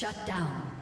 Shut down.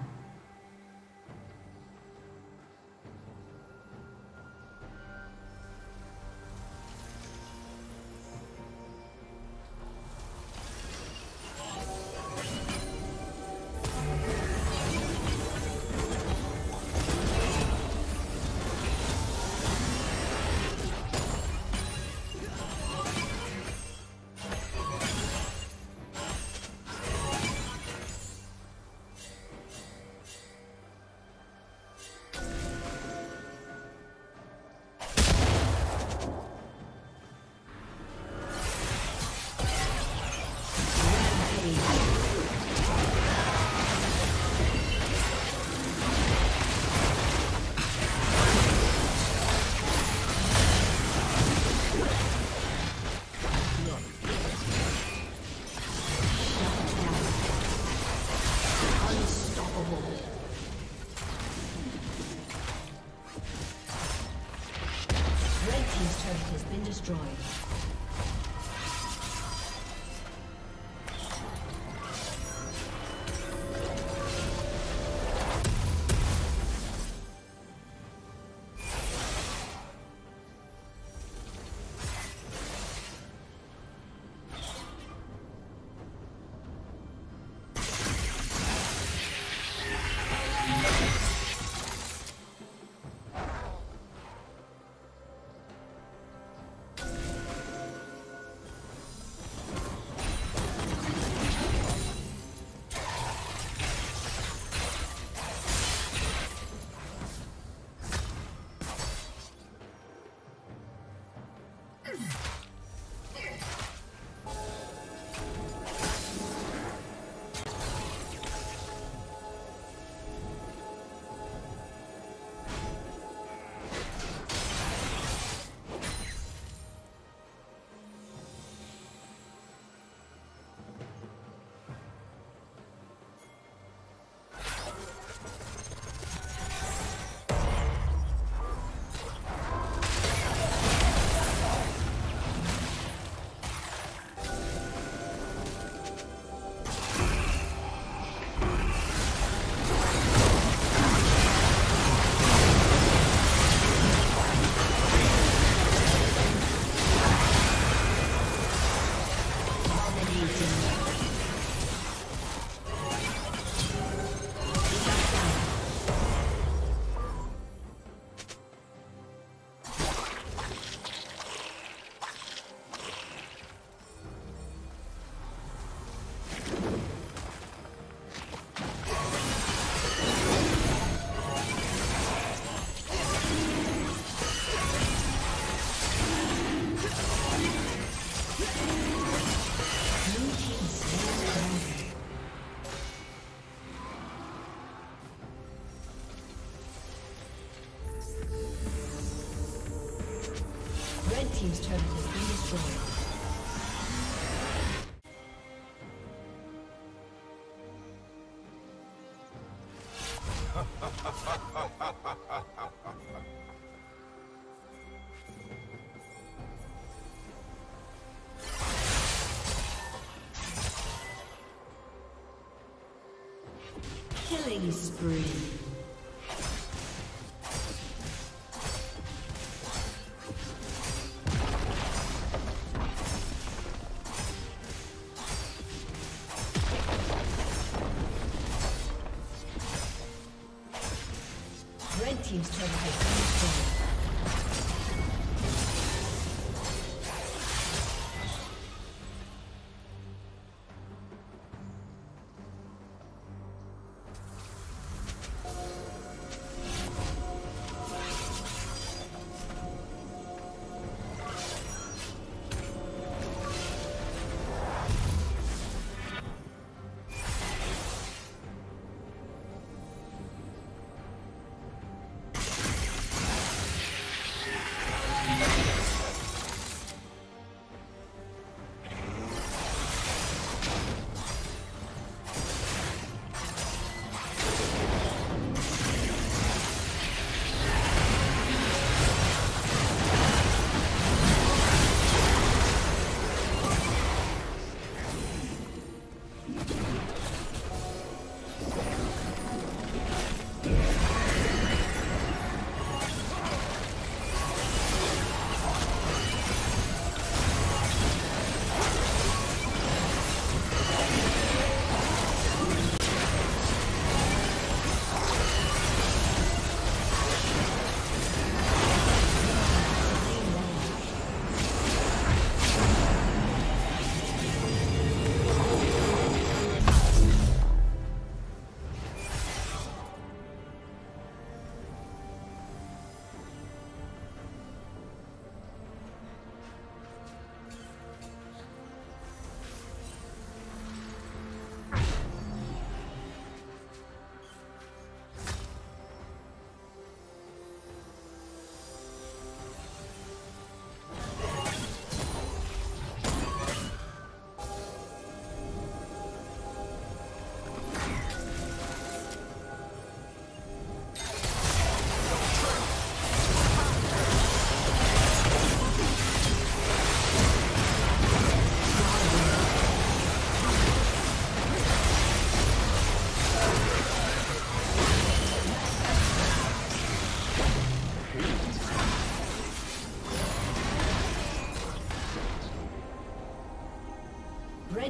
Killing spree.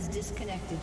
Has disconnected.